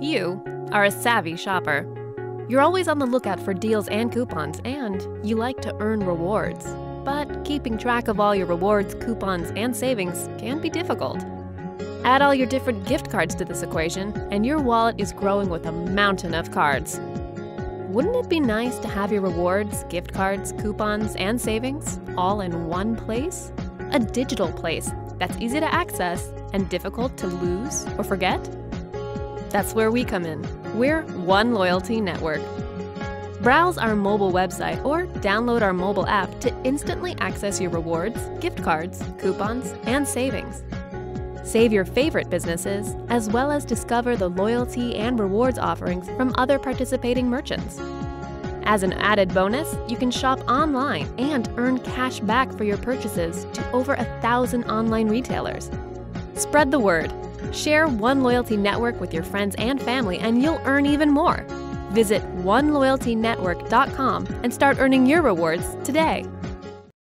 You are a savvy shopper. You're always on the lookout for deals and coupons, and you like to earn rewards. But keeping track of all your rewards, coupons, and savings can be difficult. Add all your different gift cards to this equation, and your wallet is growing with a mountain of cards. Wouldn't it be nice to have your rewards, gift cards, coupons, and savings all in one place? A digital place that's easy to access and difficult to lose or forget? That's where we come in. We're One Loyalty Network. Browse our mobile website or download our mobile app to instantly access your rewards, gift cards, coupons, and savings. Save your favorite businesses, as well as discover the loyalty and rewards offerings from other participating merchants. As an added bonus, you can shop online and earn cash back for your purchases to over a thousand online retailers. Spread the word. Share One Loyalty Network with your friends and family, and you'll earn even more. Visit oneloyaltynetwork.com and start earning your rewards today.